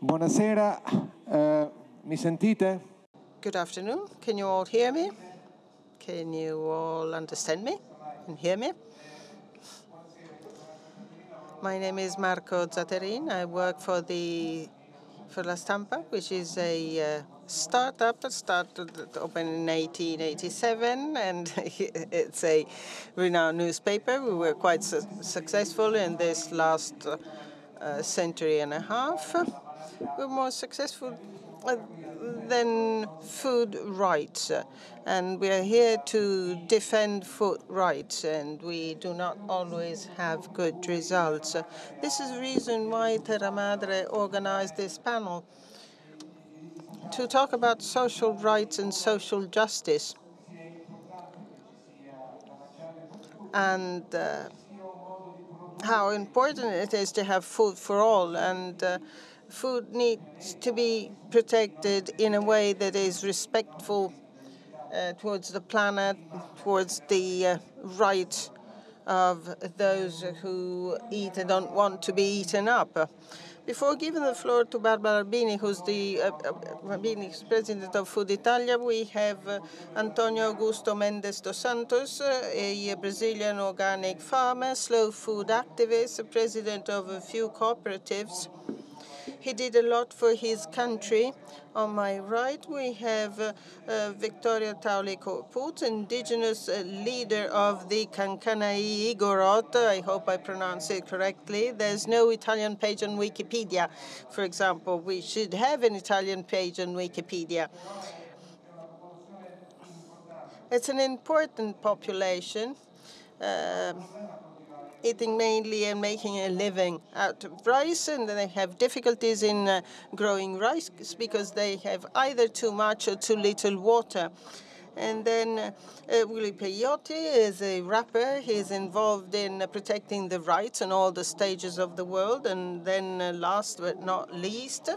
Buonasera, eh, mi sentite? Good afternoon. Can you all hear me? Can you all understand me and hear me? My name is Marco Zatterin. I work for the for La Stampa, which is a uh, startup that started open in 1887, and it's a renowned newspaper. We were quite su successful in this last uh, century and a half. We're more successful uh, than food rights. And we are here to defend food rights, and we do not always have good results. This is the reason why Terra Madre organized this panel to talk about social rights and social justice. And uh, how important it is to have food for all. And uh, food needs to be protected in a way that is respectful uh, towards the planet, towards the uh, right of those who eat and don't want to be eaten up. Before giving the floor to Barbara Albini, who's the uh, uh, president of Food Italia, we have uh, Antonio Augusto Mendes dos Santos, uh, a Brazilian organic farmer, slow food activist, president of a few cooperatives he did a lot for his country. On my right, we have uh, uh, Victoria Tauli Put, indigenous uh, leader of the Kankana-ey Igorot. I hope I pronounce it correctly. There's no Italian page on Wikipedia, for example. We should have an Italian page on Wikipedia. It's an important population. Uh, eating mainly and making a living out of rice, and they have difficulties in uh, growing rice because they have either too much or too little water. And then uh, uh, Willie Peyote is a rapper. He's involved in uh, protecting the rights in all the stages of the world. And then, uh, last but not least,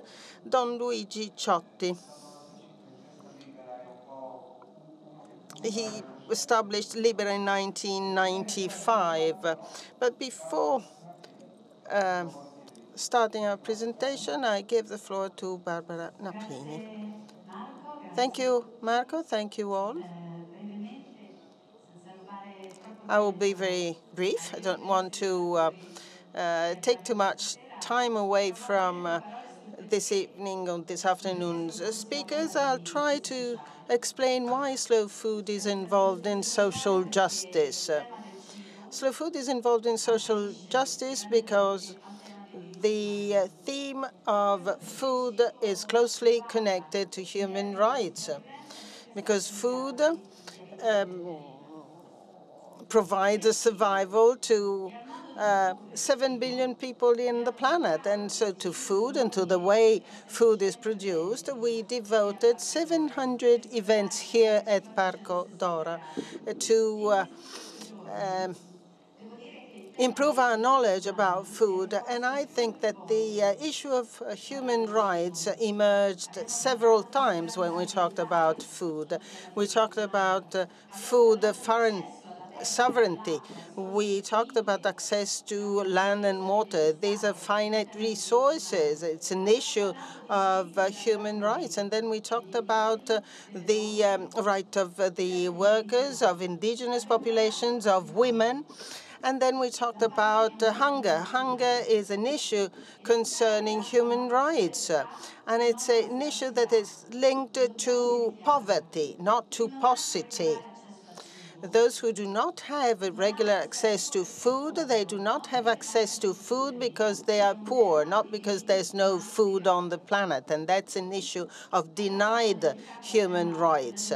Don Luigi Ciotti. He established Libera in 1995. But before uh, starting our presentation, I give the floor to Barbara Nappini. Thank you, Marco. Thank you all. I will be very brief. I don't want to uh, uh, take too much time away from uh, this evening or this afternoon's speakers. I'll try to explain why slow food is involved in social justice. Slow food is involved in social justice because the theme of food is closely connected to human rights. Because food um, provides a survival to uh, 7 billion people in the planet. And so to food and to the way food is produced, we devoted 700 events here at Parco Dora to uh, um, improve our knowledge about food. And I think that the uh, issue of uh, human rights emerged several times when we talked about food. We talked about uh, food foreign sovereignty. We talked about access to land and water. These are finite resources. It's an issue of uh, human rights. And then we talked about uh, the um, right of uh, the workers, of indigenous populations, of women. And then we talked about uh, hunger. Hunger is an issue concerning human rights. and it's an issue that is linked to poverty, not to paucity those who do not have regular access to food, they do not have access to food because they are poor, not because there's no food on the planet. And that's an issue of denied human rights.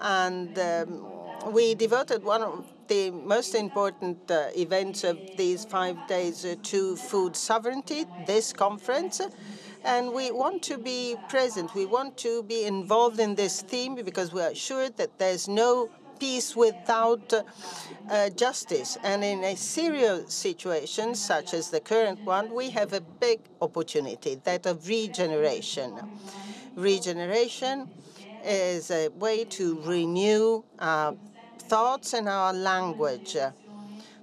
And um, we devoted one of the most important uh, events of these five days uh, to food sovereignty, this conference. And we want to be present. We want to be involved in this theme because we are sure that there's no peace without uh, justice. And in a serious situation, such as the current one, we have a big opportunity, that of regeneration. Regeneration is a way to renew our thoughts and our language.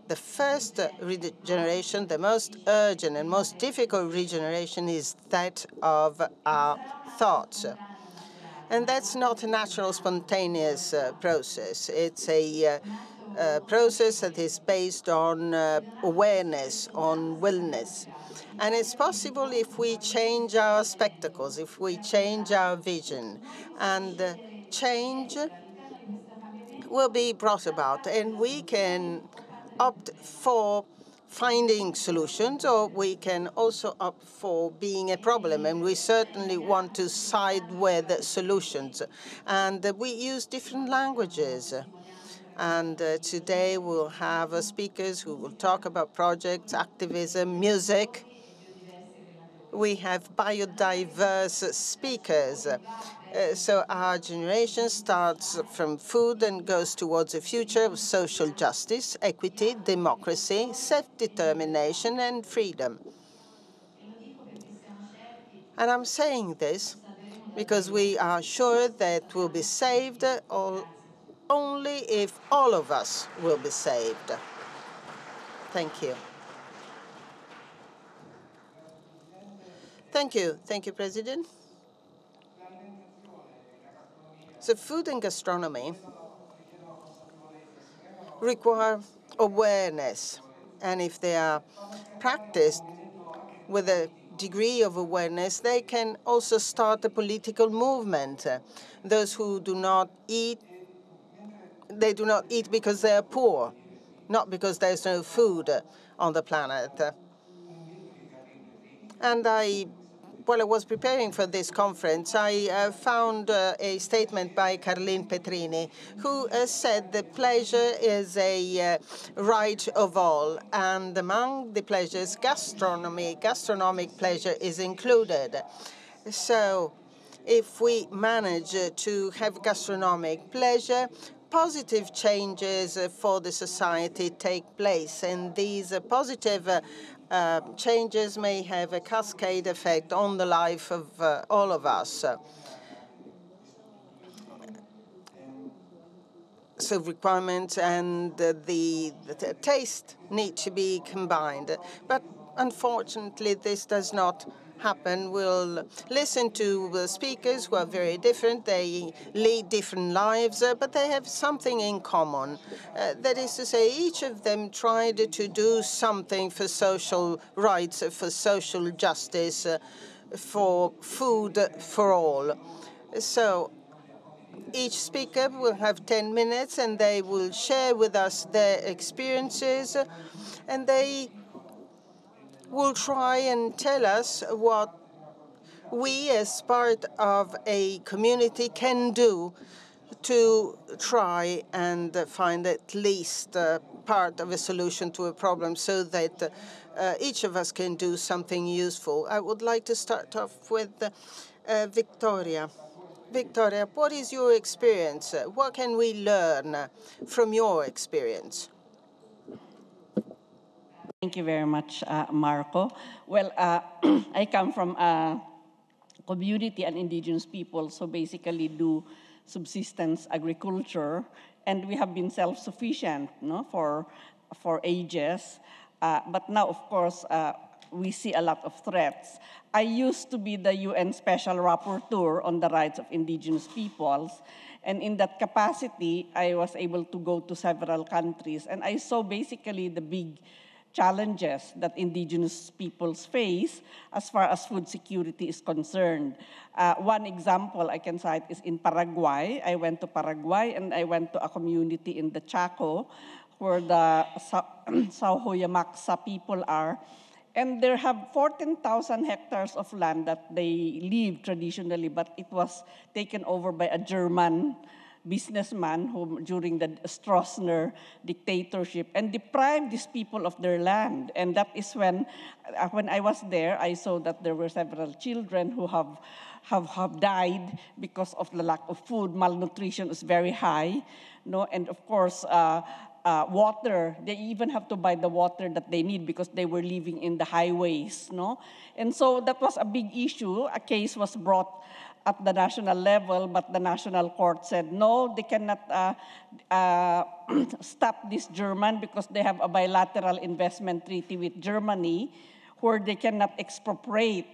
the first regeneration, the most urgent and most difficult regeneration is that of our thoughts. And that's not a natural, spontaneous uh, process. It's a uh, uh, process that is based on uh, awareness, on willness. And it's possible if we change our spectacles, if we change our vision. And uh, change will be brought about. And we can opt for finding solutions, or we can also opt for being a problem, and we certainly want to side with solutions. And we use different languages. And uh, today we'll have uh, speakers who will talk about projects, activism, music. We have biodiverse speakers. Uh, so our generation starts from food and goes towards a future of social justice, equity, democracy, self-determination, and freedom. And I'm saying this because we are sure that we'll be saved only if all of us will be saved. Thank you. Thank you. Thank you, President. So food and gastronomy require awareness, and if they are practiced with a degree of awareness, they can also start a political movement. Those who do not eat, they do not eat because they are poor, not because there's no food on the planet. And I while I was preparing for this conference, I uh, found uh, a statement by Carlo Petrini, who uh, said that pleasure is a uh, right of all, and among the pleasures, gastronomy, gastronomic pleasure is included. So, if we manage to have gastronomic pleasure, positive changes for the society take place, and these positive uh, changes may have a cascade effect on the life of uh, all of us. So requirements and the, the taste need to be combined. But unfortunately, this does not happen. We'll listen to the speakers who are very different. They lead different lives, uh, but they have something in common. Uh, that is to say, each of them tried to do something for social rights, uh, for social justice, uh, for food for all. So each speaker will have 10 minutes and they will share with us their experiences and they will try and tell us what we, as part of a community, can do to try and find at least uh, part of a solution to a problem so that uh, each of us can do something useful. I would like to start off with uh, Victoria. Victoria, what is your experience? What can we learn from your experience? Thank you very much, uh, Marco. Well, uh, I come from a community and indigenous people, so basically do subsistence agriculture, and we have been self-sufficient no, for, for ages. Uh, but now, of course, uh, we see a lot of threats. I used to be the UN Special Rapporteur on the rights of indigenous peoples, and in that capacity, I was able to go to several countries, and I saw basically the big challenges that indigenous peoples face as far as food security is concerned. Uh, one example I can cite is in Paraguay. I went to Paraguay and I went to a community in the Chaco where the Sawhoyamaxa people are. And they have 14,000 hectares of land that they live traditionally, but it was taken over by a German businessman who, during the Stroessner dictatorship and deprived these people of their land. And that is when, uh, when I was there, I saw that there were several children who have, have, have died because of the lack of food. Malnutrition is very high. No? And of course, uh, uh, water. They even have to buy the water that they need because they were living in the highways, no? And so that was a big issue. A case was brought at the national level, but the national court said no, they cannot uh, uh, stop this German because they have a bilateral investment treaty with Germany where they cannot expropriate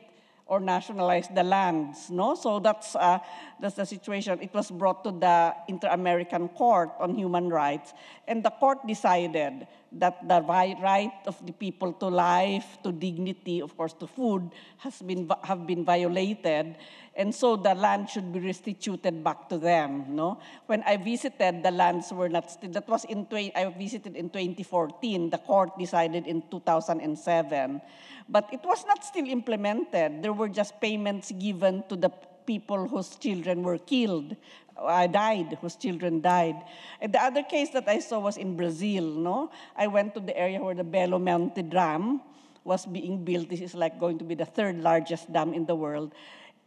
or nationalize the lands. No, so that's uh, that's the situation. It was brought to the Inter-American Court on Human Rights, and the court decided that the right of the people to life, to dignity, of course, to food, has been have been violated, and so the land should be restituted back to them. No, when I visited, the lands were not. That was in I visited in 2014. The court decided in 2007 but it was not still implemented. There were just payments given to the people whose children were killed, uh, died, whose children died. And the other case that I saw was in Brazil. No, I went to the area where the Belo Monte Dam was being built. This is like going to be the third largest dam in the world.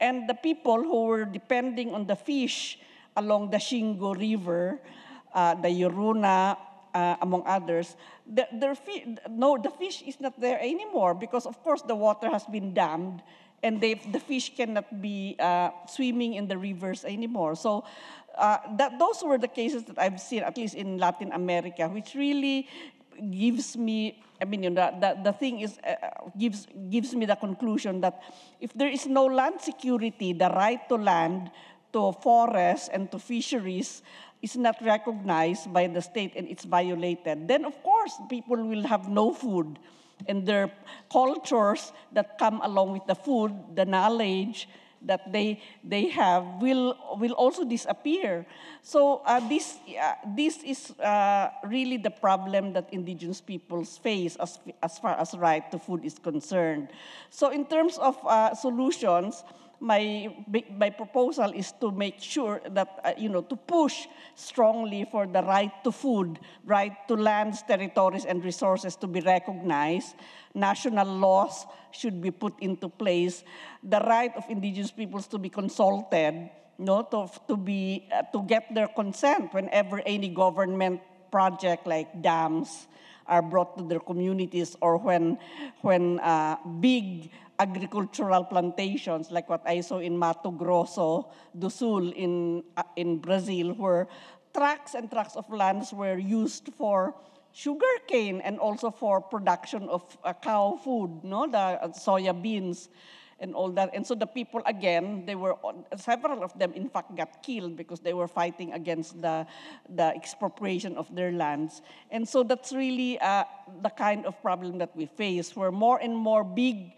And the people who were depending on the fish along the Xingu River, uh, the Juruna, uh, among others, the, their no, the fish is not there anymore because, of course, the water has been dammed and they, the fish cannot be uh, swimming in the rivers anymore. So uh, that, those were the cases that I've seen, at least in Latin America, which really gives me, I mean, you know, the, the thing is, uh, gives, gives me the conclusion that if there is no land security, the right to land, to forests, and to fisheries, is not recognized by the state and it's violated, then of course people will have no food. And their cultures that come along with the food, the knowledge that they, they have will, will also disappear. So uh, this, uh, this is uh, really the problem that indigenous peoples face as, as far as right to food is concerned. So in terms of uh, solutions, my, my proposal is to make sure that, uh, you know, to push strongly for the right to food, right to lands, territories, and resources to be recognized. National laws should be put into place. The right of indigenous peoples to be consulted, you know, to, to, be, uh, to get their consent whenever any government project like dams are brought to their communities or when, when uh, big agricultural plantations like what I saw in Mato Grosso do Sul in, uh, in Brazil, where tracts and tracts of lands were used for sugarcane and also for production of uh, cow food, no, the uh, soya beans and all that. And so the people, again, they were, several of them, in fact, got killed because they were fighting against the, the expropriation of their lands. And so that's really uh, the kind of problem that we face, where more and more big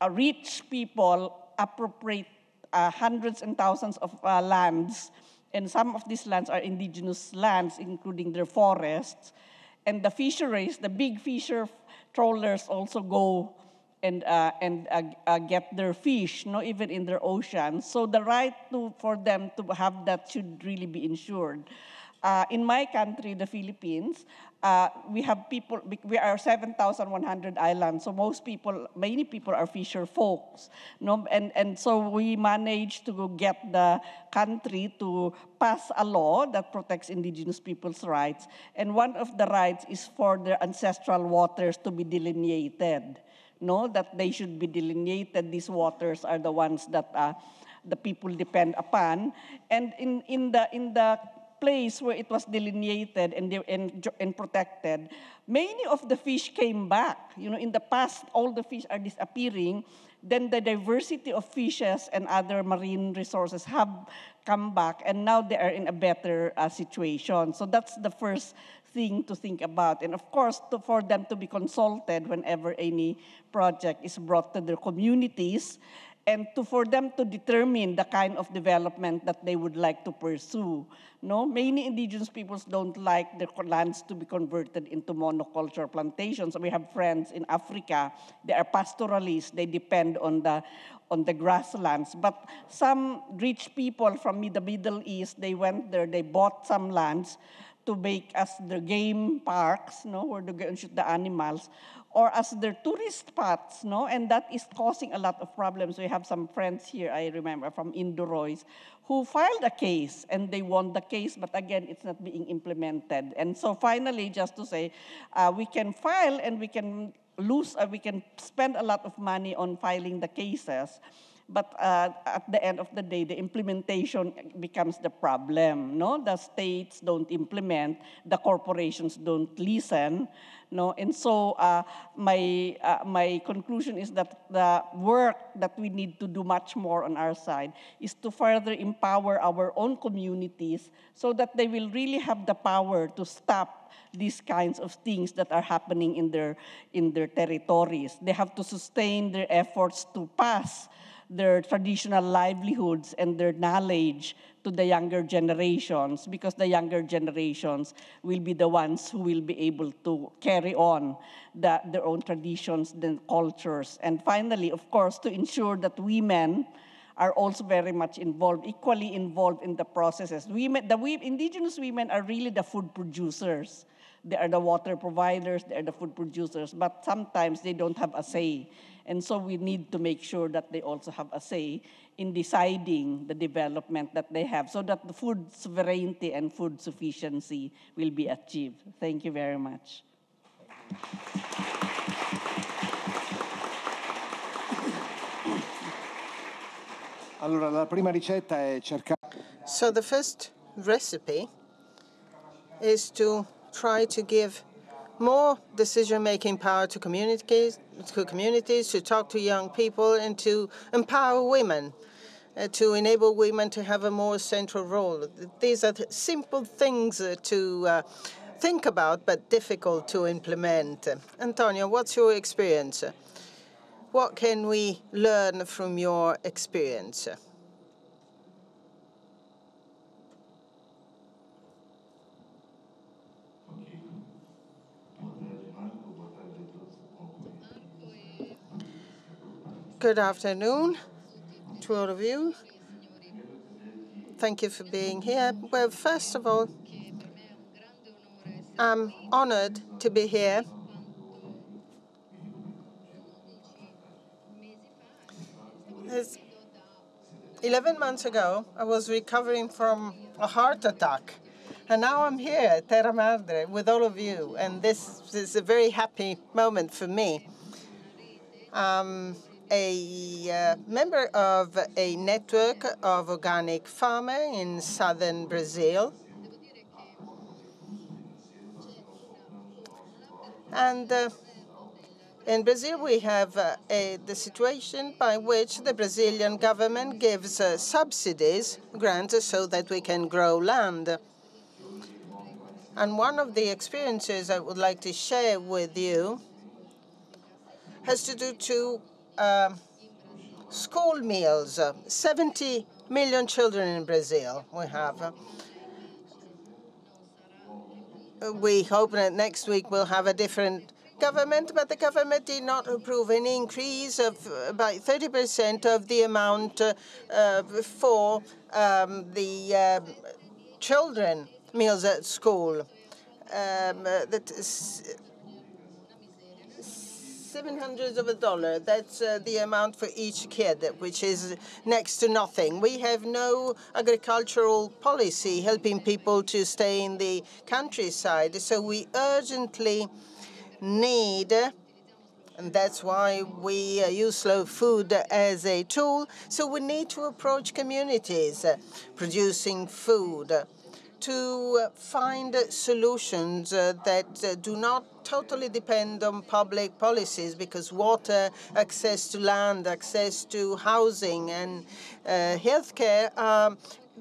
uh, rich people appropriate uh, hundreds and thousands of uh, lands, and some of these lands are indigenous lands, including their forests. And the fisheries, the big fisher trawlers also go and, uh, and uh, uh, get their fish, no, even in their oceans. So the right to, for them to have that should really be ensured. Uh, in my country, the Philippines, uh, we have people, we are 7,100 islands, so most people, many people are fisher folks. No? And, and so we managed to get the country to pass a law that protects indigenous people's rights. And one of the rights is for their ancestral waters to be delineated. No, that they should be delineated. These waters are the ones that uh, the people depend upon. And in, in, the, in the place where it was delineated and, and, and protected, many of the fish came back. You know, in the past, all the fish are disappearing. Then the diversity of fishes and other marine resources have come back, and now they are in a better uh, situation. So that's the first thing to think about. And of course, to, for them to be consulted whenever any project is brought to their communities and to, for them to determine the kind of development that they would like to pursue. No, many indigenous peoples don't like their lands to be converted into monoculture plantations. We have friends in Africa, they are pastoralists, they depend on the, on the grasslands. But some rich people from the Middle East, they went there, they bought some lands to make as their game parks, no, where they go and shoot the animals or as their tourist spots, no? And that is causing a lot of problems. We have some friends here, I remember, from Endorois, who filed a case and they won the case, but again, it's not being implemented. And so finally, just to say, uh, we can file and we can lose, uh, we can spend a lot of money on filing the cases, But uh, at the end of the day, the implementation becomes the problem. No, the states don't implement, the corporations don't listen. No, and so uh, my uh, my conclusion is that the work that we need to do much more on our side is to further empower our own communities so that they will really have the power to stop these kinds of things that are happening in their, in their territories. They have to sustain their efforts to pass their traditional livelihoods and their knowledge to the younger generations because the younger generations will be the ones who will be able to carry on the, their own traditions and cultures. And finally, of course, to ensure that women are also very much involved, equally involved in the processes. Women, the indigenous women are really the food producers. They are the water providers, they are the food producers, but sometimes they don't have a say. And so we need to make sure that they also have a say in deciding the development that they have so that the food sovereignty and food sufficiency will be achieved. Thank you very much. Allora, la prima ricetta è cercare. So the first recipe is to try to give more decision-making power to communities, to communities, to talk to young people, and to empower women, uh, to enable women to have a more central role. These are simple things uh, to uh, think about, but difficult to implement. Antonio, what's your experience? What can we learn from your experience? Good afternoon to all of you. Thank you for being here. Well, first of all, I'm honored to be here. There's 11 months ago, I was recovering from a heart attack. And now I'm here at Terra Madre with all of you. And this is a very happy moment for me. Um, a uh, member of a network of organic farmers in southern Brazil. And uh, in Brazil, we have uh, a, the situation by which the Brazilian government gives uh, subsidies, grants, so that we can grow land. And one of the experiences I would like to share with you has to do to um, school meals. Uh, 70 million children in Brazil we have. Uh, we hope that next week we'll have a different government, but the government did not approve an increase of uh, about 30% of the amount uh, for um, the uh, children meals at school. Um, that is, 700 of a dollar. That's uh, the amount for each kid, which is next to nothing. We have no agricultural policy helping people to stay in the countryside, so we urgently need and that's why we uh, use slow food as a tool. So we need to approach communities uh, producing food to find solutions uh, that uh, do not totally depend on public policies because water, access to land, access to housing, and uh, healthcare are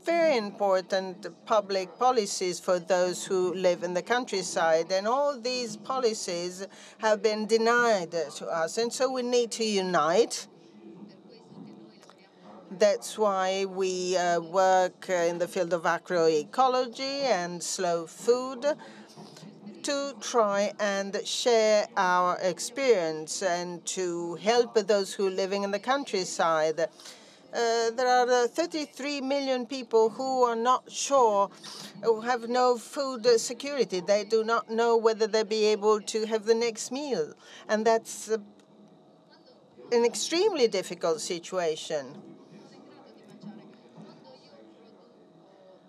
very important public policies for those who live in the countryside. And all these policies have been denied to us. And so we need to unite that's why we uh, work uh, in the field of agroecology and slow food to try and share our experience and to help those who are living in the countryside. Uh, there are uh, 33 million people who are not sure, who have no food security. They do not know whether they'll be able to have the next meal. And that's an extremely difficult situation.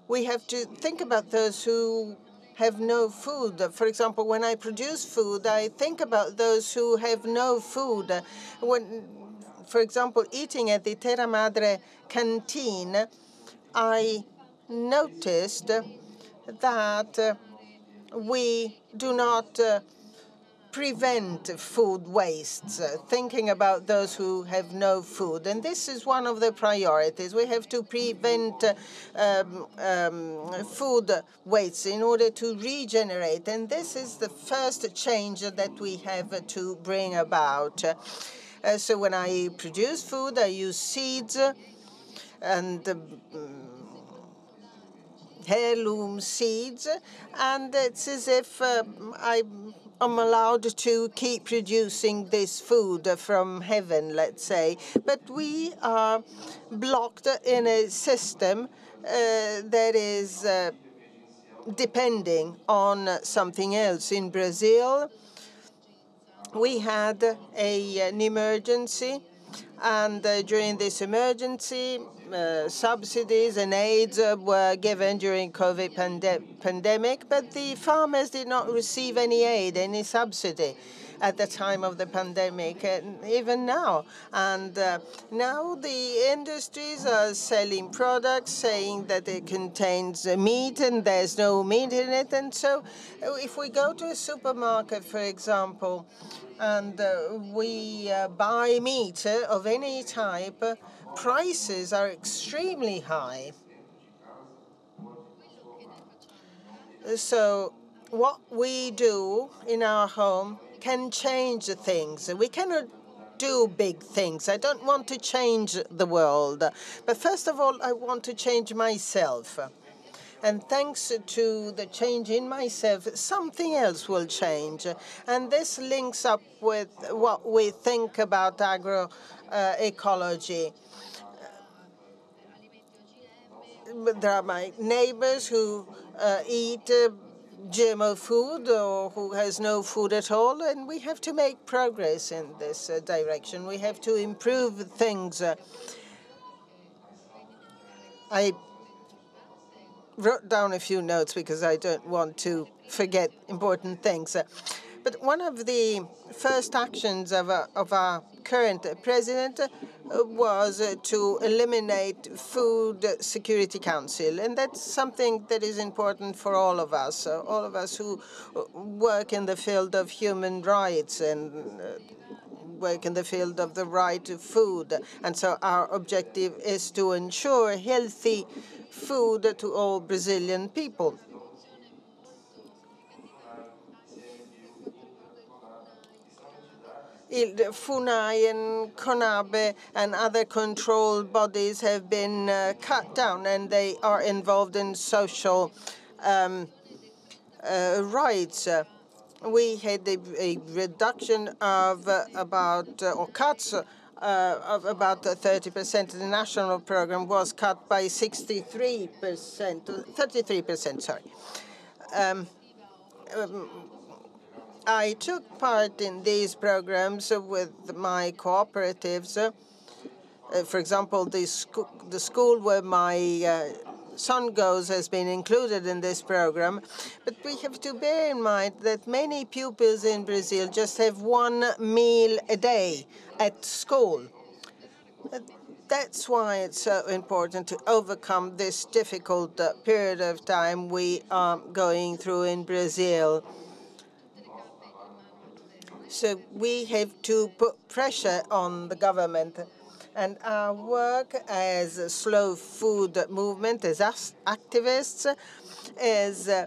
We have to think about those who have no food. For example, when I produce food, I think about those who have no food. When for example, eating at the Terra Madre canteen, I noticed that we do not uh, prevent food wastes, uh, thinking about those who have no food. And this is one of the priorities. We have to prevent uh, um, um, food wastes in order to regenerate. And this is the first change that we have to bring about. Uh, so when I produce food, I use seeds and um, heirloom seeds, and it's as if uh, I am allowed to keep producing this food from heaven, let's say. But we are blocked in a system uh, that is uh, depending on something else. In Brazil, we had a, an emergency, and uh, during this emergency, uh, subsidies and aids uh, were given during COVID pande pandemic, but the farmers did not receive any aid, any subsidy at the time of the pandemic, and even now. And uh, now the industries are selling products saying that it contains meat and there's no meat in it. And so uh, if we go to a supermarket, for example, and uh, we uh, buy meat of any type, prices are extremely high. So what we do in our home can change things. We cannot do big things. I don't want to change the world. But first of all, I want to change myself. And thanks to the change in myself, something else will change. And this links up with what we think about agroecology. Uh, there are my neighbors who uh, eat uh, GMO food or who has no food at all, and we have to make progress in this uh, direction. We have to improve things. Uh, I wrote down a few notes because I don't want to forget important things. Uh, but one of the first actions of, uh, of our current president uh, was uh, to eliminate Food Security Council. And that's something that is important for all of us, uh, all of us who work in the field of human rights and work in the field of the right to food. And so our objective is to ensure healthy food to all Brazilian people. FUNAI and CONABE and other control bodies have been uh, cut down and they are involved in social um, uh, rights. We had a, a reduction of uh, about, or cuts uh, of about 30%. The national program was cut by 63%, 33%, sorry. Um, um, I took part in these programs with my cooperatives. Uh, for example, the, sco the school where my uh, son goes has been included in this program. But we have to bear in mind that many pupils in Brazil just have one meal a day at school. That's why it's so important to overcome this difficult uh, period of time we are going through in Brazil. So we have to put pressure on the government. And our work as slow food movement, as activists, is uh,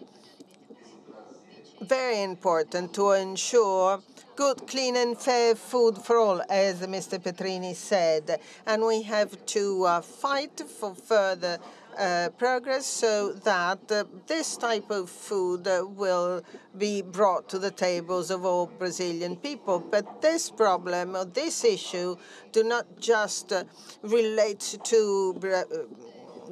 very important to ensure good, clean, and fair food for all, as Mr. Petrini said. And we have to uh, fight for further uh, progress so that uh, this type of food uh, will be brought to the tables of all Brazilian people. But this problem or this issue do not just uh, relate to Bra uh,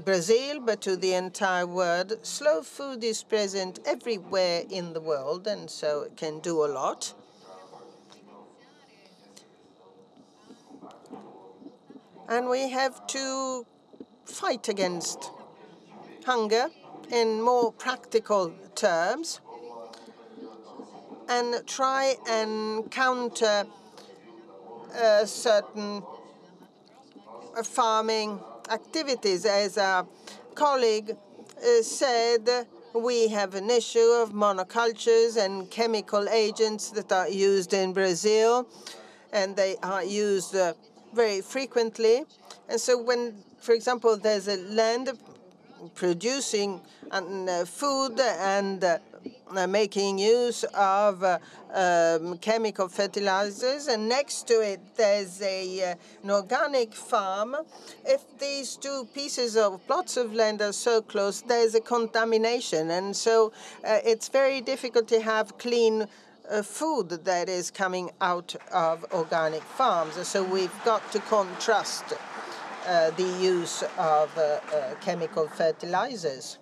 Brazil, but to the entire world. Slow food is present everywhere in the world, and so it can do a lot. And we have to fight against hunger in more practical terms and try and counter uh, certain farming activities. As a colleague uh, said, we have an issue of monocultures and chemical agents that are used in Brazil, and they are used uh, very frequently. And so when, for example, there's a land producing uh, food and uh, uh, making use of um, chemical fertilizers, and next to it there's a, an organic farm. If these two pieces of plots of land are so close, there's a contamination, and so it's very difficult to have clean food that is coming out of organic farms. So we've got to contrast uh, the use of chemical fertilizers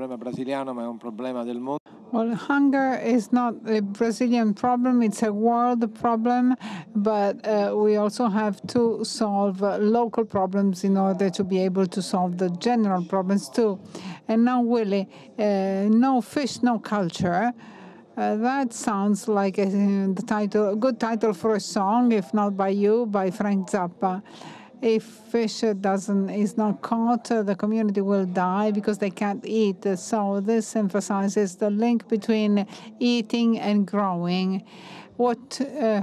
problema brasiliano, ma è un problema del mondo. Well, hunger is not a Brazilian problem, it's a world problem, but uh, we also have to solve uh, local problems in order to be able to solve the general problems too. And now, Willie, uh, no fish, no culture. Uh, that sounds like a, the title, a good title for a song, if not by you, by Frank Zappa. If fish doesn't is not caught, the community will die because they can't eat. So this emphasizes the link between eating and growing. What? Uh,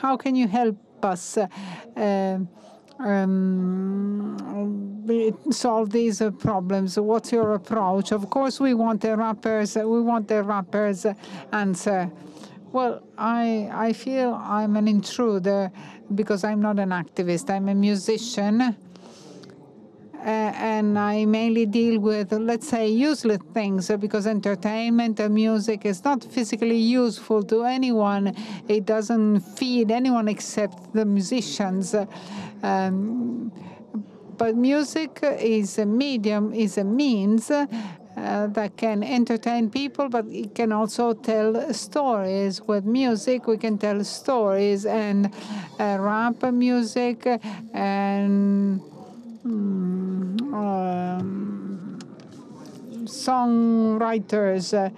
how can you help us? Uh, um, solve these uh, problems? What's your approach? Of course, we want the rappers. We want the rappers answer. Well, I I feel I'm an intruder because I'm not an activist. I'm a musician. Uh, and I mainly deal with, let's say, useless things because entertainment and music is not physically useful to anyone. It doesn't feed anyone except the musicians. Um, but music is a medium, is a means uh, that can entertain people, but it can also tell stories. With music, we can tell stories and uh, rap music and um, um, songwriters. Uh,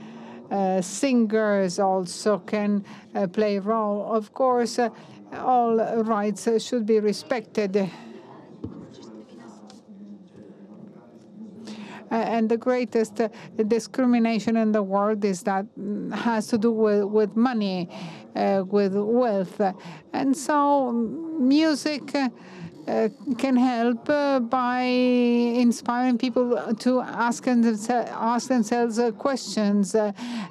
uh, singers also can uh, play a role. Of course, uh, all rights should be respected. Uh, and the greatest uh, discrimination in the world is that has to do with, with money, uh, with wealth. And so music uh, can help uh, by inspiring people to ask, ask themselves uh, questions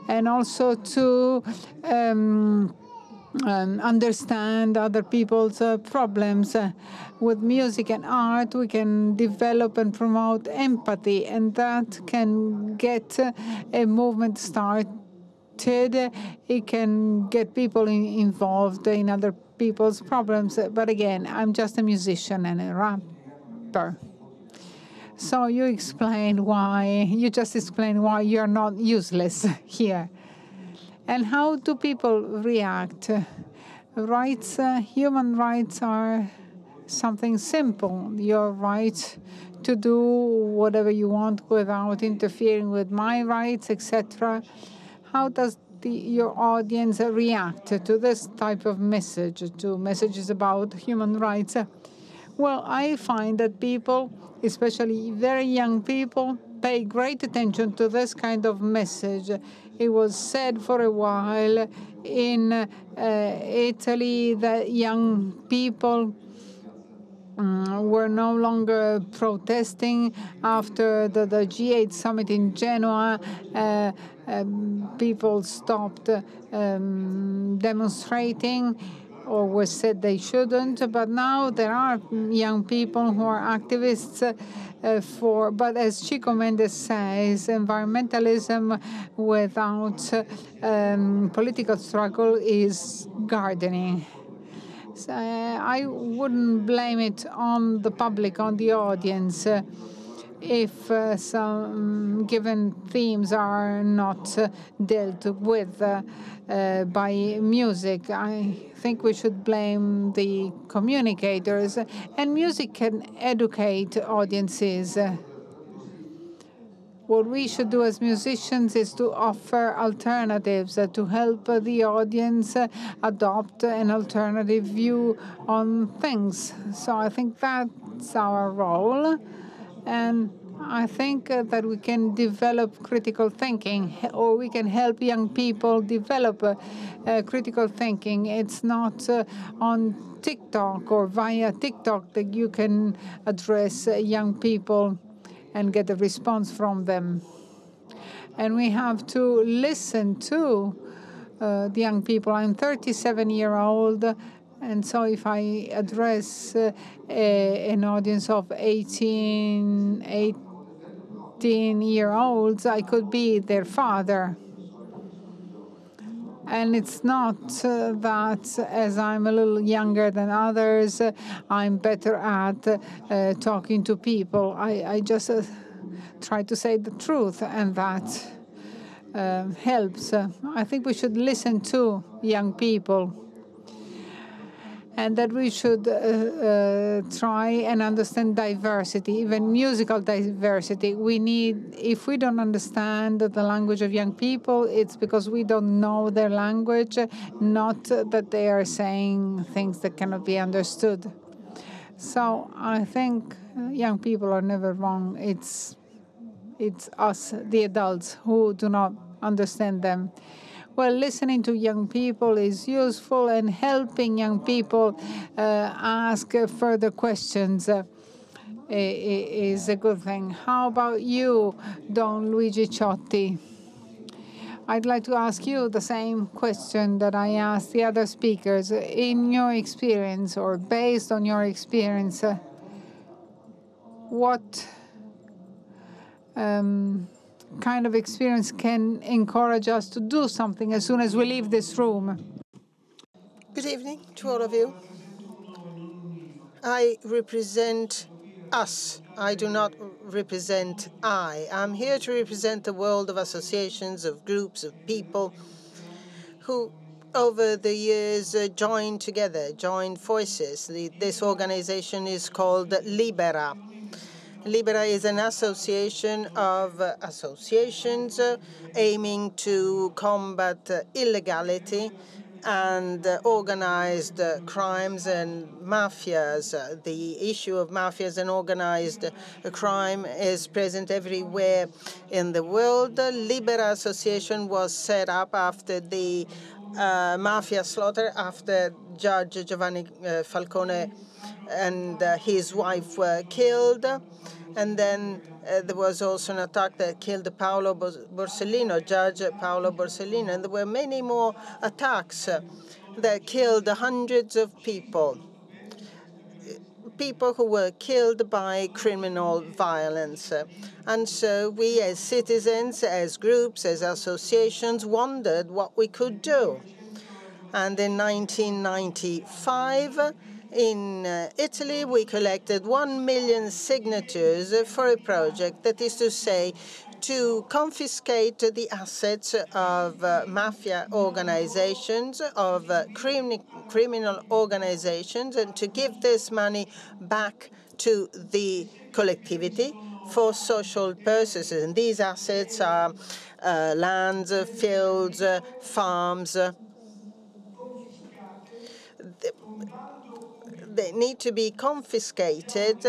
and also to um, um, understand other people's problems with music and art, we can develop and promote empathy, and that can get a movement started. It can get people in, involved in other people's problems. But again, I'm just a musician and a rapper. So you explain why, you just explain why you're not useless here. And how do people react? Rights, uh, human rights are something simple. Your right to do whatever you want without interfering with my rights, etc. How does the, your audience react to this type of message, to messages about human rights? Well, I find that people, especially very young people, pay great attention to this kind of message. It was said for a while in uh, Italy that young people um, we're no longer protesting after the, the G8 summit in Genoa. Uh, um, people stopped um, demonstrating or was said they shouldn't. But now there are young people who are activists uh, for, but as Chico Mendes says, environmentalism without um, political struggle is gardening. So I wouldn't blame it on the public, on the audience, uh, if uh, some given themes are not uh, dealt with uh, uh, by music. I think we should blame the communicators, and music can educate audiences. what we should do as musicians is to offer alternatives uh, to help uh, the audience uh, adopt an alternative view on things. So I think that's our role. And I think uh, that we can develop critical thinking, or we can help young people develop uh, uh, critical thinking. It's not uh, on TikTok or via TikTok that you can address uh, young people and get a response from them. And we have to listen to the young people. I'm 37 year old and so if I address uh, a, an audience of 18, 18 year olds, I could be their father. And it's not uh, that as I'm a little younger than others, uh, I'm better at uh, talking to people. I, I just uh, try to say the truth, and that uh, helps. I think we should listen to young people and that we should uh, uh, try and understand diversity, even musical diversity. We need, if we don't understand the language of young people, it's because we don't know their language, not that they are saying things that cannot be understood. So I think uh, young people are never wrong. It's it's us, the adults, who do not understand them. Well, listening to young people is useful, and helping young people uh, ask further questions uh, is a good thing. How about you, Don Luigi Ciotti? I'd like to ask you the same question that I asked the other speakers. In your experience, or based on your experience, uh, what um, kind of experience can encourage us to do something as soon as we leave this room. Good evening to all of you. I represent us. I do not represent I. I'm here to represent the world of associations, of groups, of people who over the years uh, joined together, joined forces. The, this organization is called Libera. Libera is an association of uh, associations uh, aiming to combat uh, illegality and uh, organized uh, crimes and mafias. Uh, the issue of mafias and organized crime is present everywhere in the world. The Libera Association was set up after the mafia slaughter, after Judge Giovanni Falcone and his wife were killed. And then uh, there was also an attack that killed Paolo Borsellino, Judge Paolo Borsellino. And there were many more attacks uh, that killed hundreds of people. People who were killed by criminal violence. And so we, as citizens, as groups, as associations, wondered what we could do. And in 1995, in uh, Italy, we collected 1 million signatures for a project, that is to say, to confiscate the assets of uh, mafia organizations, of uh, crim criminal organizations, and to give this money back to the collectivity for social purposes. And these assets are uh, lands, fields, farms, they need to be confiscated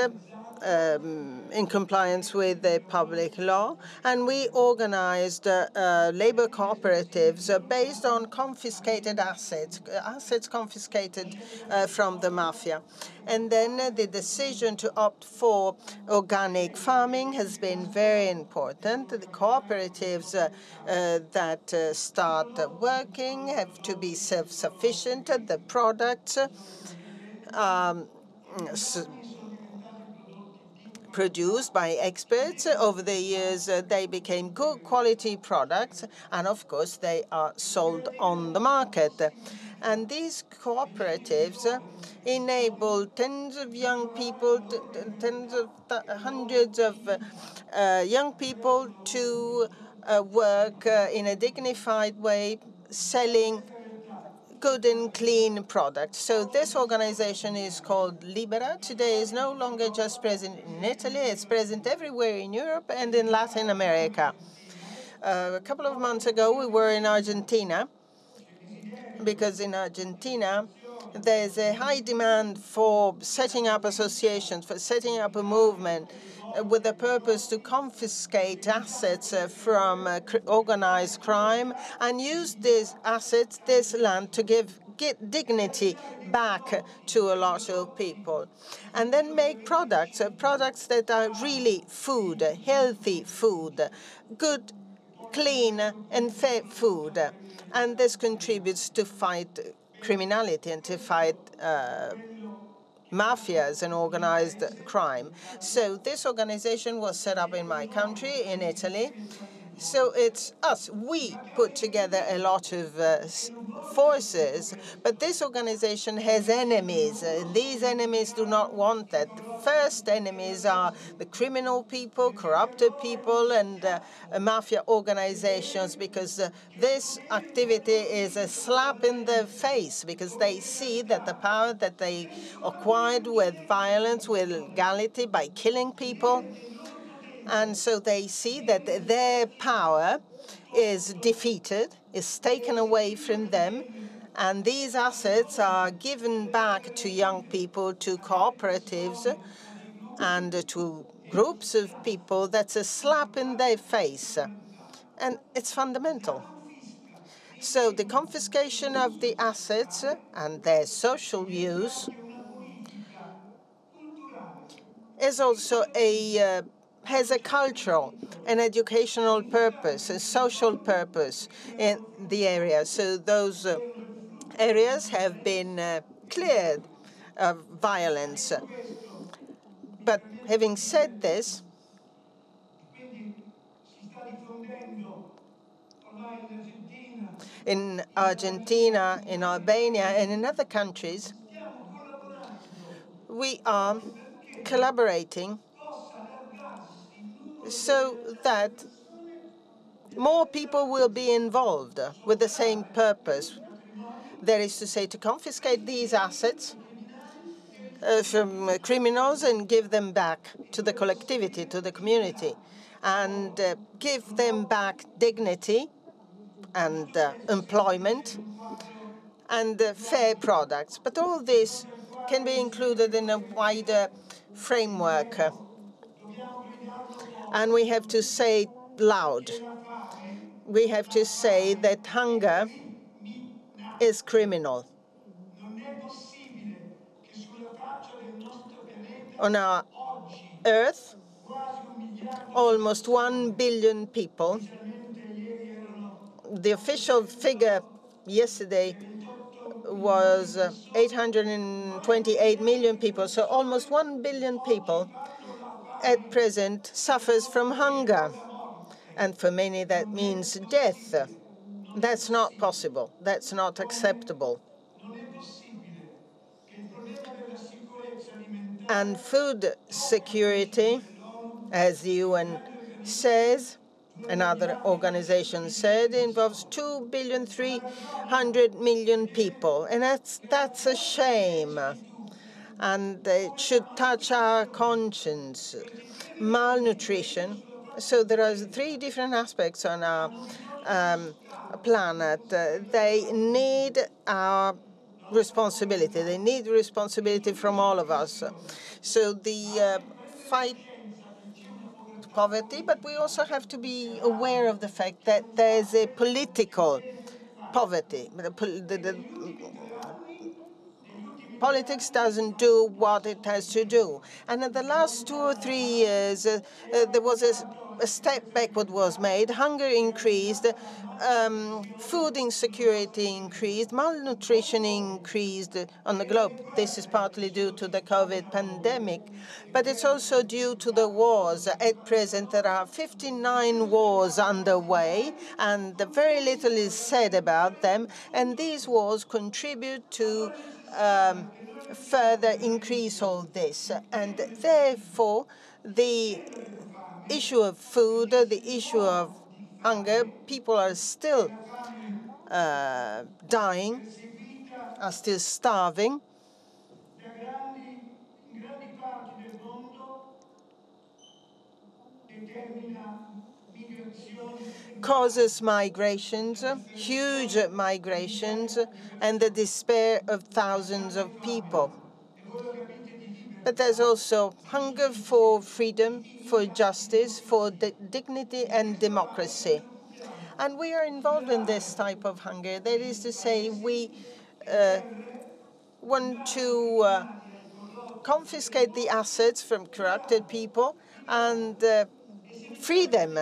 um, in compliance with the public law, and we organized uh, uh, labor cooperatives uh, based on confiscated assets, assets confiscated uh, from the mafia. And then uh, the decision to opt for organic farming has been very important. The cooperatives uh, that start working have to be self-sufficient. The products um, produced by experts. Over the years, uh, they became good quality products, and of course, they are sold on the market. And these cooperatives enable tens of young people, tens of hundreds of uh, uh, young people to uh, work uh, in a dignified way, selling good and clean product. So this organization is called Libera. Today is no longer just present in Italy, it's present everywhere in Europe and in Latin America. Uh, a couple of months ago, we were in Argentina because in Argentina, there's a high demand for setting up associations, for setting up a movement uh, with the purpose to confiscate assets uh, from uh, organized crime and use these assets, this land, to give get dignity back to a lot of people. And then make products, uh, products that are really food, healthy food, good, clean and fair food. And this contributes to fight criminality and to fight uh, mafias and organized crime. So this organization was set up in my country, in Italy. So it's us. We put together a lot of uh, forces, but this organization has enemies. Uh, these enemies do not want that. The first enemies are the criminal people, corrupted people, and uh, mafia organizations, because uh, this activity is a slap in the face, because they see that the power that they acquired with violence, with legality, by killing people, and so they see that their power is defeated, is taken away from them, and these assets are given back to young people, to cooperatives, and to groups of people. That's a slap in their face. And it's fundamental. So the confiscation of the assets and their social use is also a uh, has a cultural and educational purpose, a social purpose in the area. So those uh, areas have been uh, cleared of violence. But having said this, in Argentina, in Albania, and in other countries, we are collaborating so that more people will be involved with the same purpose. That is to say, to confiscate these assets uh, from criminals and give them back to the collectivity, to the community, and uh, give them back dignity and uh, employment and uh, fair products. But all this can be included in a wider framework and we have to say loud. We have to say that hunger is criminal. On our earth, almost one billion people. The official figure yesterday was uh, 828 million people, so almost one billion people at present suffers from hunger. And for many, that means death. That's not possible. That's not acceptable. And food security, as the UN says, another organization said, involves 2 billion 300 million people. And that's, that's a shame and it should touch our conscience. Malnutrition. So there are three different aspects on our um, planet. Uh, they need our responsibility. They need responsibility from all of us. So the uh, fight poverty, but we also have to be aware of the fact that there is a political poverty. The, the, Politics doesn't do what it has to do. And in the last two or three years, uh, uh, there was a, a, step backward was made. Hunger increased, um, food insecurity increased, malnutrition increased on the globe. This is partly due to the COVID pandemic, but it's also due to the wars. At present, there are 59 wars underway, and very little is said about them. And these wars contribute to um, further increase all this. And therefore, the issue of food, the issue of hunger, people are still uh, dying. are still starving. Causes migrations, huge migrations, and the despair of thousands of people. But there's also hunger for freedom, for justice, for dignity and democracy. And we are involved in this type of hunger. That is to say, we uh, want to uh, confiscate the assets from corrupted people and uh, free them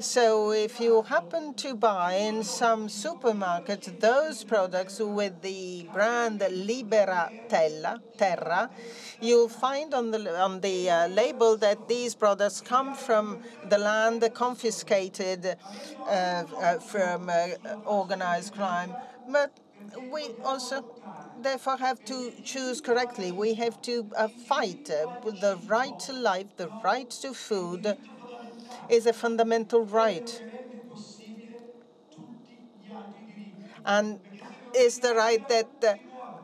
so if you happen to buy in some supermarkets those products with the brand Libera Terra, you'll find on the on the uh, label that these products come from the land confiscated uh, uh, from uh, organized crime. But we also therefore have to choose correctly. We have to uh, fight uh, the right to life, the right to food, is a fundamental right. And is the right that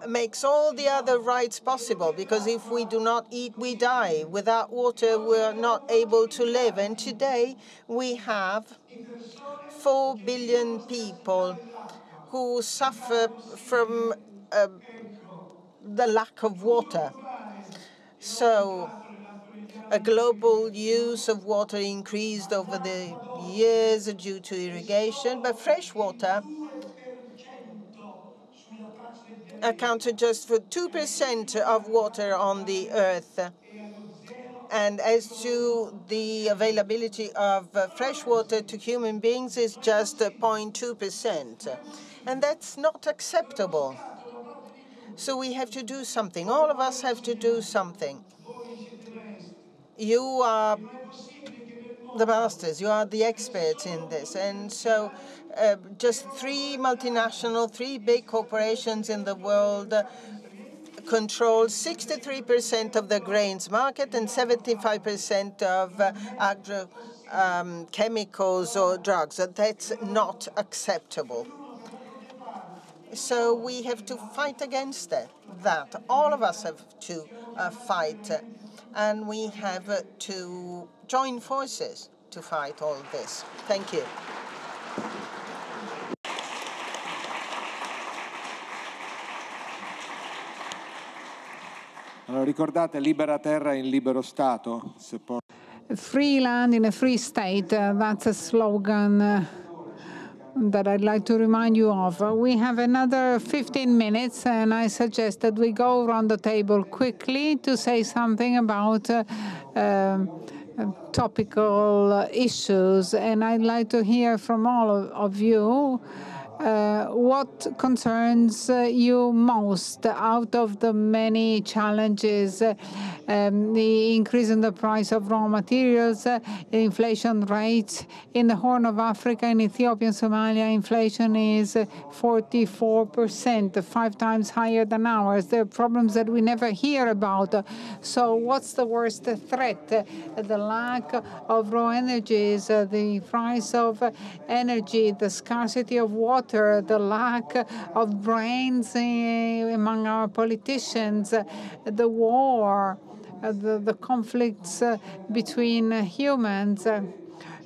makes all the other rights possible, because if we do not eat, we die. Without water, we're not able to live. And today, we have 4 billion people who suffer from uh, the lack of water. So a global use of water increased over the years due to irrigation, but fresh water accounted just for 2% of water on the earth. And as to the availability of uh, fresh water to human beings is just 0.2%. And that's not acceptable. So we have to do something. All of us have to do something you are the masters, you are the experts in this. And so uh, just three multinational, three big corporations in the world uh, control 63% of the grains market and 75% of uh, agro um, chemicals or drugs. That's not acceptable. So we have to fight against that. that. All of us have to uh, fight and we have to join forces to fight all this. Thank you. Allora ricordate libera terra in libero stato? Free land in a free state, uh, that's a slogan. Uh, that I'd like to remind you of. We have another 15 minutes, and I suggest that we go around the table quickly to say something about uh, uh, topical issues. And I'd like to hear from all of you uh, what concerns uh, you most out of the many challenges, uh, um, the increase in the price of raw materials, uh, inflation rates in the Horn of Africa, in Ethiopia and Somalia, inflation is uh, 44%, five times higher than ours. There are problems that we never hear about. So what's the worst threat? Uh, the lack of raw energies, the price of energy, the scarcity of water, the lack of brains among our politicians, the war, the, the conflicts uh, between humans.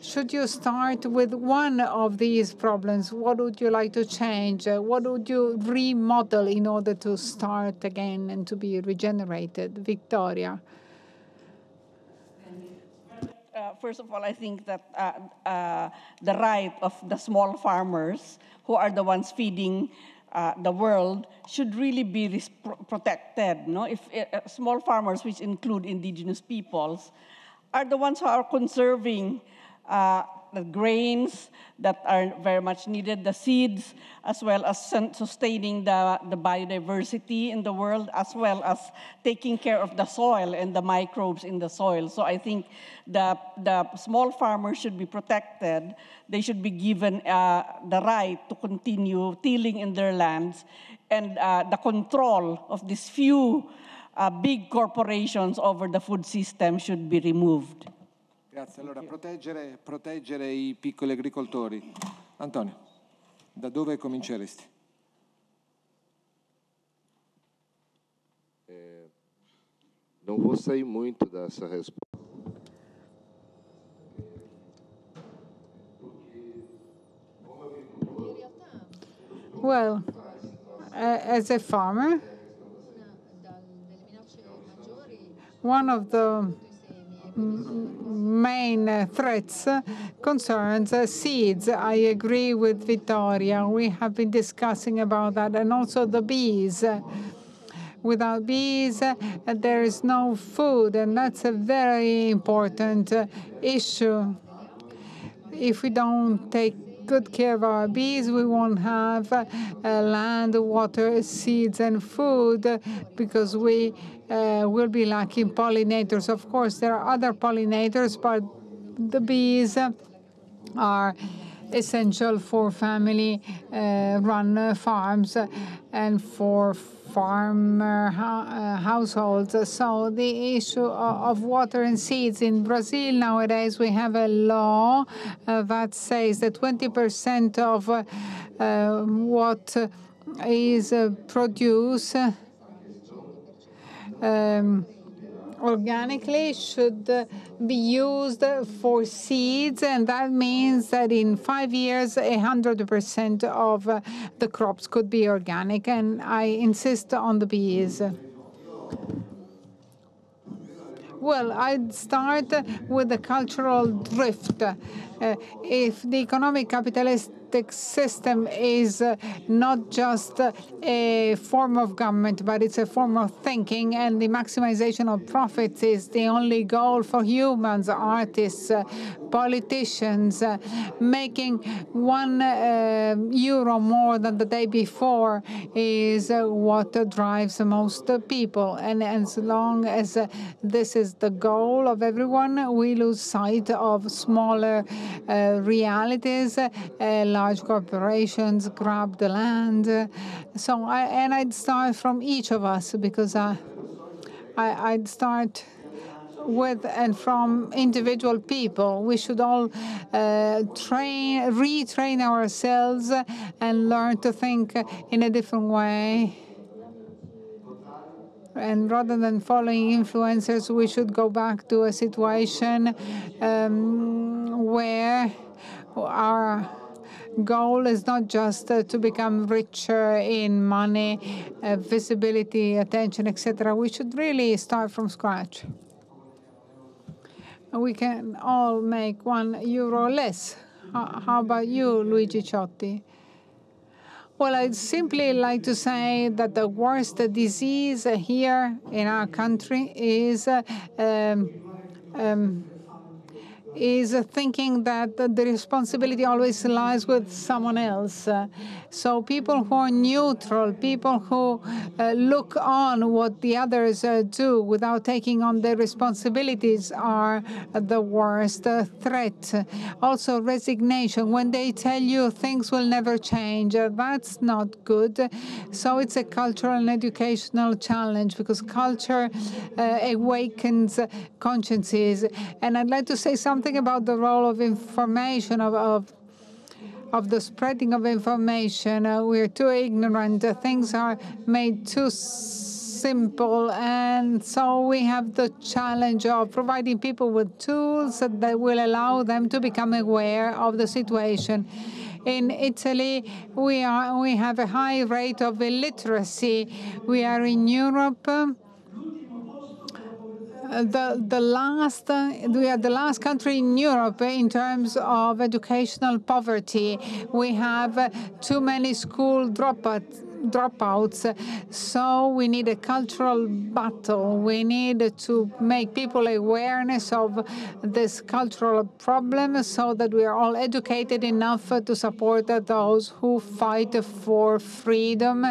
Should you start with one of these problems, what would you like to change? What would you remodel in order to start again and to be regenerated? Victoria. Uh, first of all, I think that uh, uh, the right of the small farmers who are the ones feeding uh, the world should really be protected. No? If uh, small farmers, which include indigenous peoples, are the ones who are conserving uh, the grains that are very much needed, the seeds, as well as sustaining the, the biodiversity in the world, as well as taking care of the soil and the microbes in the soil. So I think the, the small farmers should be protected. They should be given uh, the right to continue tilling in their lands and uh, the control of these few uh, big corporations over the food system should be removed. Grazie, allora proteggere, proteggere i piccoli agricoltori. Antonio, da dove cominceresti? Eh, é, não vou sair muito dessa resposta. Well, as a farmer, one of the main threats concerns seeds. I agree with Vittoria. We have been discussing about that, and also the bees. Without bees, there is no food, and that's a very important issue. If we don't take good care of our bees, we won't have uh, land, water, seeds, and food because we uh, will be lacking pollinators. Of course, there are other pollinators, but the bees are essential for family uh, run farms and for farmer uh, households. So the issue of water and seeds in Brazil nowadays, we have a law uh, that says that 20% of uh, what is produced um, organically should be used for seeds, and that means that in five years, 100% of the crops could be organic. And I insist on the bees. Well, I'd start with the cultural drift. Uh, if the economic capitalist system is uh, not just a form of government, but it's a form of thinking, and the maximization of profits is the only goal for humans, artists, uh, politicians. Uh, making one uh, more than the day before is uh, what drives most people. And as long as uh, this is the goal of everyone, we lose sight of smaller realities, large corporations grab the land. So, I, and I'd start from each of us because I, I, I'd start with and from individual people. We should all uh, train, retrain ourselves and learn to think in a different way. And rather than following influencers, we should go back to a situation um, where our goal is not just uh, to become richer in money, uh, visibility, attention, etc. We should really start from scratch. We can all make one euro less. How about you, Luigi Ciotti? Well, I'd simply like to say that the worst disease here in our country is um, um, is thinking that the responsibility always lies with someone else. So people who are neutral, people who uh, look on what the others uh, do without taking on their responsibilities are the worst uh, threat. Also, resignation. When they tell you things will never change, that's not good. So it's a cultural and educational challenge because culture awakens consciences. And I'd like to say something about the role of information, of, of of the spreading of information. Uh, we're too ignorant. Uh, things are made too simple. And so we have the challenge of providing people with tools that will allow them to become aware of the situation. In Italy, we are we have a high rate of illiteracy. We are in Europe the the last we are the last country in Europe in terms of educational poverty. We have too many school dropouts dropouts. So we need a cultural battle. We need to make people awareness of this cultural problem so that we are all educated enough to support those who fight for freedom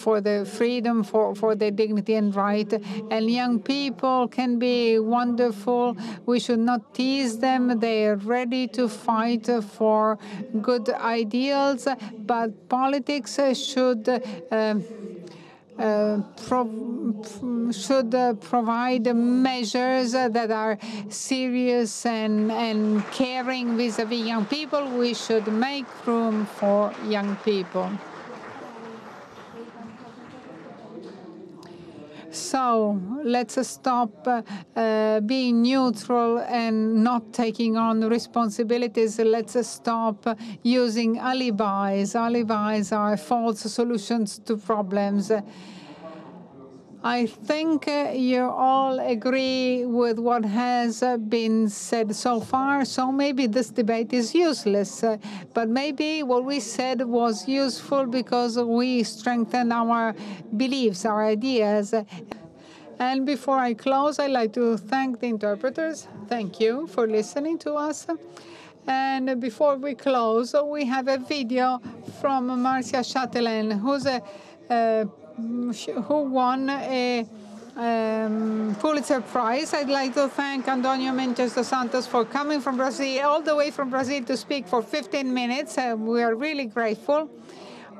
for their freedom, for, for their dignity and right. And young people can be wonderful. We should not tease them. They are ready to fight for good ideals, but politics should. Uh, uh, pro should uh, provide measures that are serious and, and caring vis-a-vis -vis young people. We should make room for young people. So let's stop uh, uh, being neutral and not taking on responsibilities. Let's stop using alibis. Alibis are false solutions to problems. I think uh, you all agree with what has uh, been said so far, so maybe this debate is useless. Uh, but maybe what we said was useful because we strengthened our beliefs, our ideas. And before I close, I'd like to thank the interpreters. Thank you for listening to us. And before we close, we have a video from Marcia Chatelain, who's a, a who won a um, Pulitzer Prize. I'd like to thank Antonio Mendes dos Santos for coming from Brazil, all the way from Brazil to speak for 15 minutes. Uh, we are really grateful.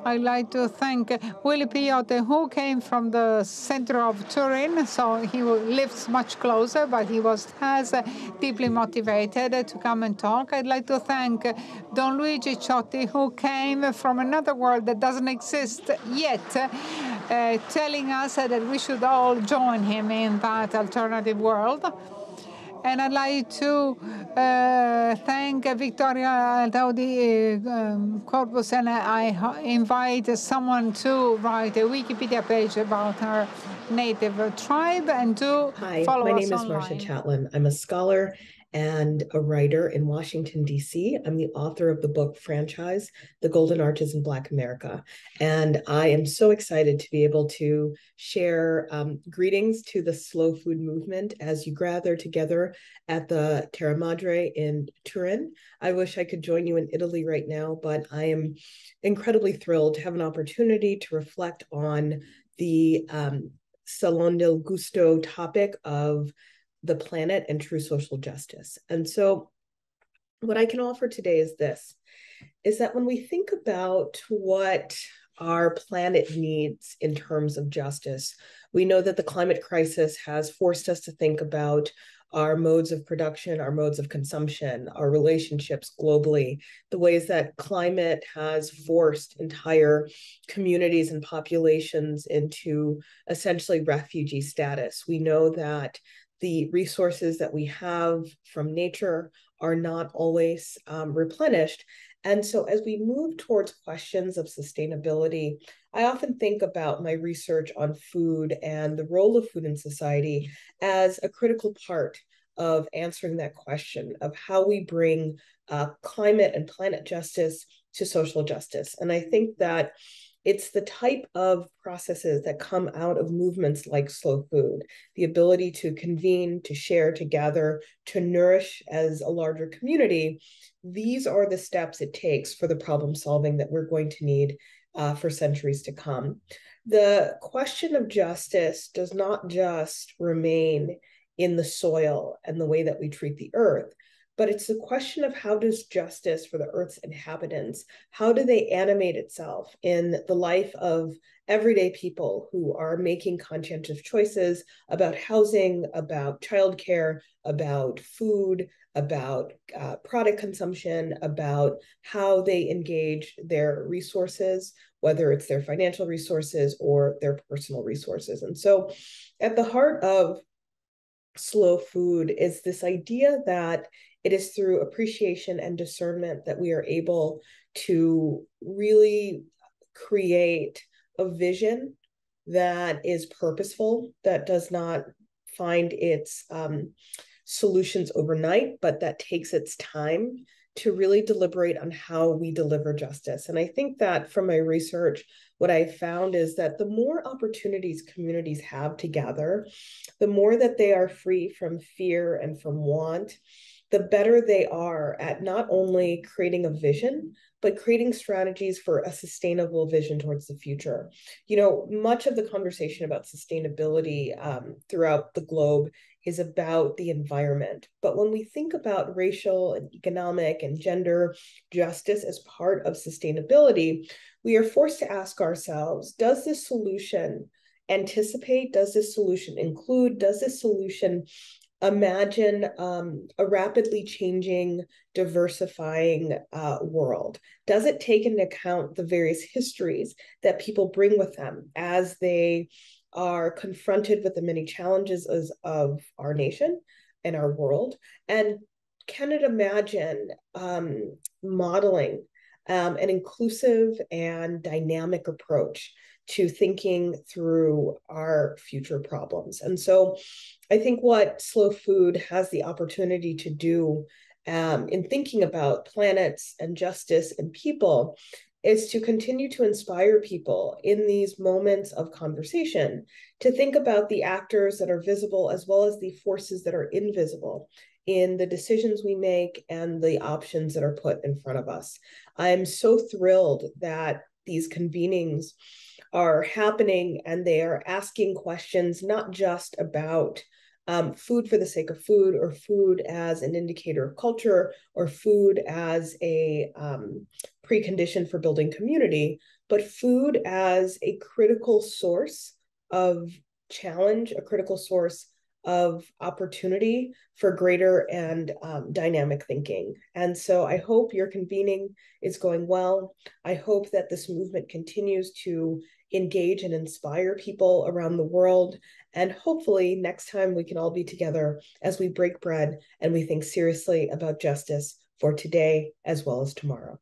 I'd like to thank Willie Peyote, who came from the center of Turin, so he lives much closer, but he was has uh, deeply motivated to come and talk. I'd like to thank Don Luigi Ciotti, who came from another world that doesn't exist yet, uh, telling us that we should all join him in that alternative world. And I'd like to uh, thank Victoria Tauli um, Corpuz, and I invite someone to write a Wikipedia page about her native tribe and to Hi, follow my name is online. Marcia Chatelain. I'm a scholar and a writer in Washington, D.C. I'm the author of the book Franchise The Golden Arches in Black America. And I am so excited to be able to share um, greetings to the slow food movement as you gather together at the Terra Madre in Turin. I wish I could join you in Italy right now, but I am incredibly thrilled to have an opportunity to reflect on the um, Salon del Gusto topic of the planet and true social justice. And so, what I can offer today is this is that when we think about what our planet needs in terms of justice, we know that the climate crisis has forced us to think about our modes of production, our modes of consumption, our relationships globally, the ways that climate has forced entire communities and populations into essentially refugee status. We know that the resources that we have from nature are not always um, replenished. And so, as we move towards questions of sustainability, I often think about my research on food and the role of food in society as a critical part of answering that question of how we bring uh, climate and planet justice to social justice. And I think that it's the type of processes that come out of movements like slow food, the ability to convene, to share, to gather, to nourish as a larger community. These are the steps it takes for the problem solving that we're going to need uh, for centuries to come. The question of justice does not just remain in the soil and the way that we treat the earth, but it's the question of how does justice for the earth's inhabitants how do they animate itself in the life of everyday people who are making conscientious choices about housing about childcare about food about uh, product consumption about how they engage their resources whether it's their financial resources or their personal resources. And so at the heart of slow food is this idea that it is through appreciation and discernment that we are able to really create a vision that is purposeful, that does not find its um, solutions overnight, but that takes its time to really deliberate on how we deliver justice. And I think that from my research, what I found is that the more opportunities communities have to gather, the more that they are free from fear and from want, the better they are at not only creating a vision, but creating strategies for a sustainable vision towards the future. You know, much of the conversation about sustainability um, throughout the globe is about the environment. But when we think about racial and economic and gender justice as part of sustainability, we are forced to ask ourselves does this solution anticipate? Does this solution include? Does this solution imagine um, a rapidly changing, diversifying uh, world? Does it take into account the various histories that people bring with them as they are confronted with the many challenges of our nation and our world and can it imagine um, modeling um, an inclusive and dynamic approach to thinking through our future problems. And so I think what Slow Food has the opportunity to do um, in thinking about planets and justice and people is to continue to inspire people in these moments of conversation to think about the actors that are visible as well as the forces that are invisible in the decisions we make and the options that are put in front of us. I'm so thrilled that these convenings are happening and they are asking questions not just about um, food for the sake of food or food as an indicator of culture or food as a um, precondition for building community, but food as a critical source of challenge, a critical source of opportunity for greater and um, dynamic thinking. And so I hope your convening is going well. I hope that this movement continues to engage and inspire people around the world. And hopefully, next time we can all be together as we break bread and we think seriously about justice for today as well as tomorrow.